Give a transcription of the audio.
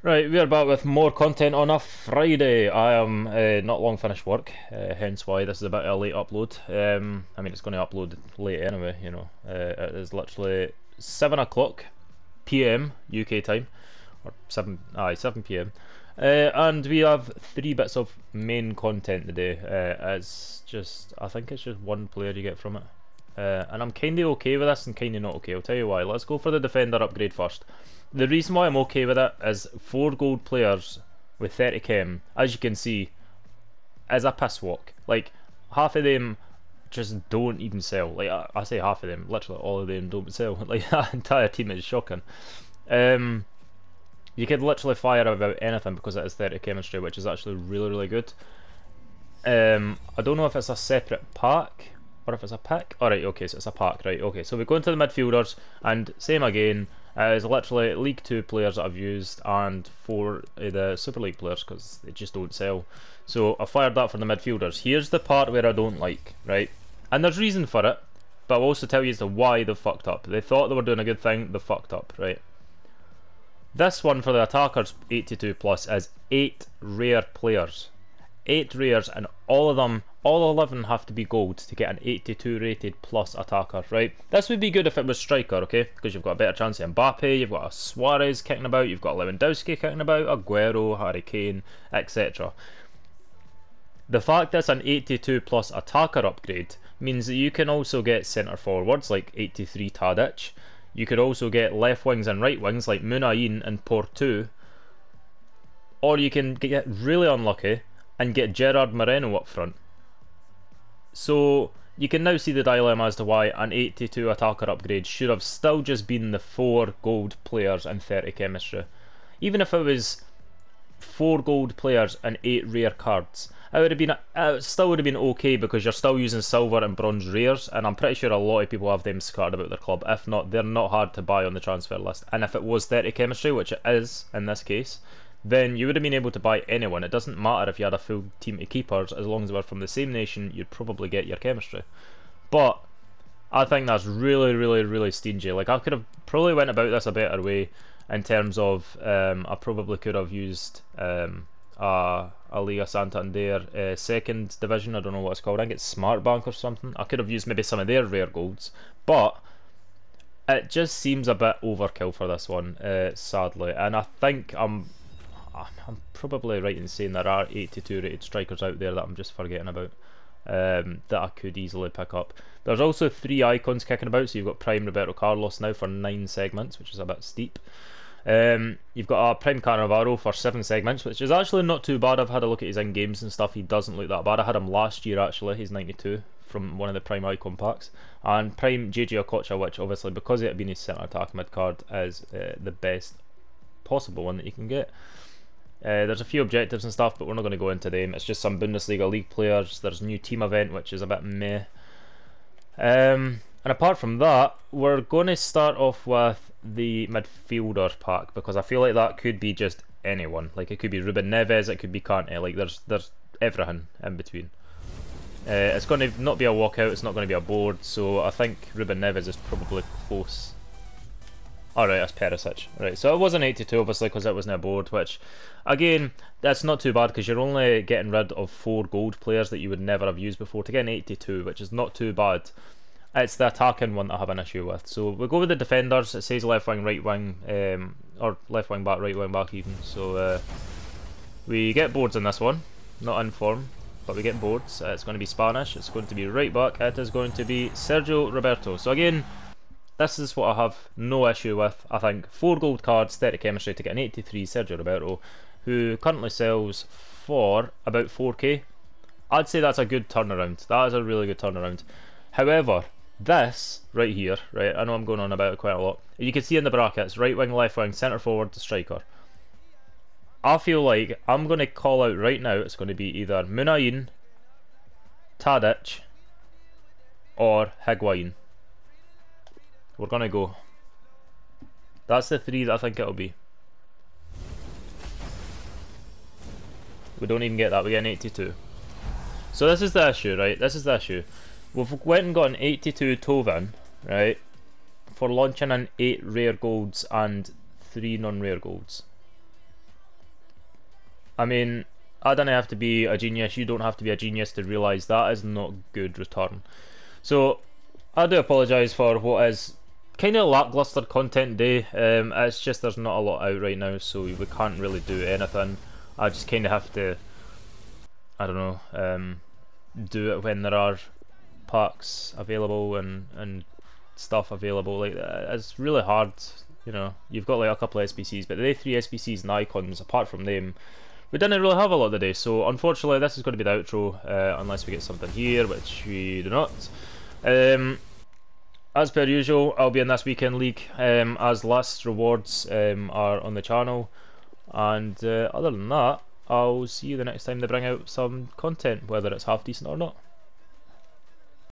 Right, we are back with more content on a Friday. I am uh, not long finished work, uh, hence why this is a bit of a late upload. Um, I mean, it's going to upload late anyway, you know. Uh, it is literally 7 o'clock PM UK time, or 7, aye, 7 PM. Uh, and we have three bits of main content today. Uh, it's just, I think it's just one player you get from it. Uh, and I'm kinda okay with this and kinda not okay. I'll tell you why. Let's go for the defender upgrade first. The reason why I'm okay with it is four gold players with 30 chem, as you can see, is a piss walk. Like, half of them just don't even sell. Like, I, I say half of them, literally all of them don't sell. Like, that entire team is shocking. Um, you could literally fire about anything because it is 30 chemistry, which is actually really, really good. Um, I don't know if it's a separate pack or if it's a pack. Alright, okay, so it's a pack, right, okay. So we go into the midfielders, and same again, uh, it's literally League 2 players that I've used and four the Super League players because they just don't sell. So I fired that for the midfielders. Here's the part where I don't like, right? And there's reason for it, but I'll also tell you as to why they fucked up. They thought they were doing a good thing, they fucked up, right? This one for the attackers 82 plus is 8 rare players. 8 rares and all of them all 11 have to be gold to get an 82 rated plus attacker, right? This would be good if it was striker, okay? Because you've got a better chance of Mbappe, you've got a Suarez kicking about, you've got Lewandowski kicking about, Aguero, Harry Kane, etc. The fact that it's an 82 plus attacker upgrade means that you can also get centre forwards like 83 Tadic. You could also get left wings and right wings like Muniain and Porto. Or you can get really unlucky and get Gerard Moreno up front. So you can now see the dilemma as to why an 82 attacker upgrade should have still just been the 4 gold players and 30 chemistry. Even if it was 4 gold players and 8 rare cards, it would have been it still would have been okay because you're still using silver and bronze rares, and I'm pretty sure a lot of people have them scattered about their club. If not, they're not hard to buy on the transfer list. And if it was 30 chemistry, which it is in this case, then you would have been able to buy anyone. It doesn't matter if you had a full team of keepers, as long as they were from the same nation, you'd probably get your chemistry. But I think that's really, really, really stingy. Like I could have probably went about this a better way in terms of um, I probably could have used um, a, a Liga Santander uh, second division. I don't know what it's called. I think it's Smart Bank or something. I could have used maybe some of their rare golds, but it just seems a bit overkill for this one, uh, sadly. And I think I'm I'm probably right in saying there are 82 rated strikers out there that I'm just forgetting about um, that I could easily pick up. There's also three icons kicking about, so you've got Prime Roberto Carlos now for nine segments, which is a bit steep. Um, you've got a Prime Cannavaro for seven segments, which is actually not too bad. I've had a look at his in games and stuff. He doesn't look that bad. I had him last year actually. He's 92 from one of the Prime Icon packs. And Prime JJ Okocha, which obviously because it had been his centre attack mid card, is uh, the best possible one that you can get. Uh, there's a few objectives and stuff, but we're not going to go into them. It's just some Bundesliga league players. There's a new team event, which is a bit meh. Um, and apart from that, we're going to start off with the midfielder pack because I feel like that could be just anyone. Like it could be Ruben Neves, it could be Kante. Like there's there's everything in between. Uh, it's going to not be a walkout. It's not going to be a board. So I think Ruben Neves is probably close Alright, that's Perisic. Right, so it was an 82 obviously because it wasn't a board, which, again, that's not too bad because you're only getting rid of four gold players that you would never have used before to get an 82, which is not too bad. It's the attacking one that I have an issue with. So we go with the defenders. It says left wing, right wing, um, or left wing back, right wing back even. So uh, we get boards in this one, not in form, but we get boards. Uh, it's going to be Spanish. It's going to be right back. It is going to be Sergio Roberto. So again, this is what I have no issue with. I think 4 gold cards, 30 chemistry to get an 83 Sergio Roberto, who currently sells for about 4k. I'd say that's a good turnaround. That is a really good turnaround. However, this right here, right, I know I'm going on about it quite a lot. You can see in the brackets, right wing, left wing, centre forward, striker. I feel like I'm going to call out right now, it's going to be either Muniain, Tadic, or Higuain. We're gonna go. That's the three that I think it'll be. We don't even get that, we get an 82. So this is the issue, right? This is the issue. We've went and got an 82 Thauvin, right? For launching an 8 rare golds and 3 non-rare golds. I mean, I don't have to be a genius. You don't have to be a genius to realise that is not good return. So I do apologise for what is kind of lackluster content day. Um, it's just there's not a lot out right now, so we can't really do anything. I just kind of have to, I don't know, um, do it when there are packs available and and stuff available. Like uh, it's really hard. You know, you've got like a couple of SBCs, but the three SBCs and icons, apart from them, we didn't really have a lot today. So unfortunately, this is going to be the outro uh, unless we get something here, which we do not. Um, as per usual, I'll be in this weekend league um, as last rewards um, are on the channel. And uh, other than that, I'll see you the next time they bring out some content, whether it's half decent or not.